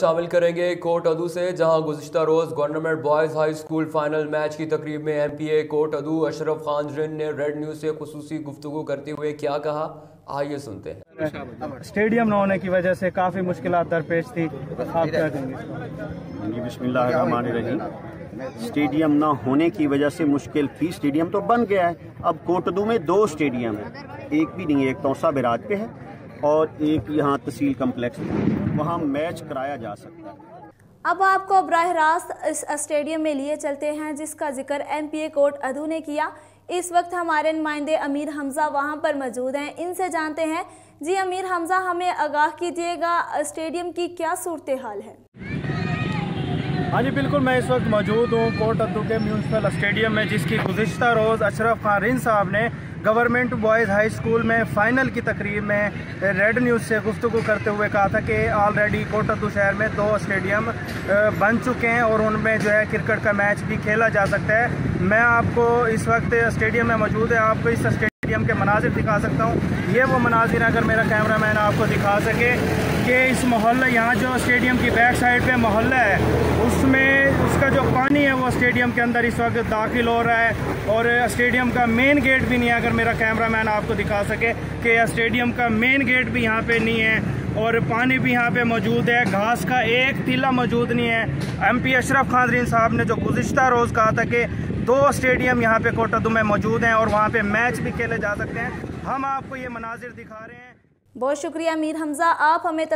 शामिल करेंगे कोट अदू से जहाँ गुजशत रोज़ government boys high school final match की तकरीब में M P A Kot Addu Ashraf Khan जिन ने रेड न्यूज़ से खसूसी गुफ्तु करते हुए क्या कहा? आइए सुनते हैं। स्टेडियम न होने की वजह से काफ़ी मुश्किल दरपेश थी। आप क्या कहेंगे जी बिस्मिल्लाहिर्रहमानिर्रहीम। स्टेडियम ना होने की वजह से मुश्किल थी। स्टेडियम तो बन गया है। अब कोटदू में दो स्टेडियम है। एक भी नहीं है एक तोसा बिराज पे है। और एक यहाँ तहसील कम्प्लेक्स वहाँ मैच कराया जा सकता है। अब आपको बरह रास्त इस स्टेडियम में लिए चलते हैं जिसका ज़िक्र एम पी ए कोर्ट अधू ने किया। इस वक्त हमारे नुमाइंदे अमीर हमज़ा वहाँ पर मौजूद हैं। इनसे जानते हैं जी अमीर हमज़ा हमें आगाह कीजिएगा स्टेडियम की क्या सूरत हाल है? हाँ जी बिल्कुल मैं इस वक्त मौजूद हूँ कोट अद्दू के म्यूनसिपल स्टेडियम में जिसकी गुजशत रोज़ अशरफ खान रिन साहब ने गवर्नमेंट बॉयज़ हाई स्कूल में फ़ाइनल की तकरीब में रेड न्यूज़ से गुफ्तु करते हुए कहा था कि ऑलरेडी कोटद्दू शहर में दो स्टेडियम बन चुके हैं और उनमें जो है क्रिकेट का मैच भी खेला जा सकता है। मैं आपको इस वक्त स्टेडियम में मौजूद है, आपको इस स्टेडियम के मनाजिर दिखा सकता हूँ। ये वो मनाजिर अगर मेरा कैमरा मैन आपको दिखा सके कि इस मोहल्ला, यहाँ जो स्टेडियम की बैक साइड पे मोहल्ला है, उसमें पानी है, वो स्टेडियम के अंदर इस वक्त दाखिल हो रहा है और स्टेडियम का मेन गेट भी नहीं है, अगर मेरा कैमरा मैन आपको दिखा सके कि स्टेडियम का मेन गेट भी यहाँ पे नहीं है और पानी भी यहाँ पे मौजूद है, घास का एक तीला मौजूद नहीं है। एम पी अशरफ खान साहब ने जो गुज्त रोज़ कहा था कि दो स्टेडियम यहाँ पे कोटादू में मौजूद हैं और वहाँ पे मैच भी खेले जा सकते हैं। हम आपको ये मनाजिर दिखा रहे हैं। बहुत शुक्रिया मीर हमज़ा, आप हमें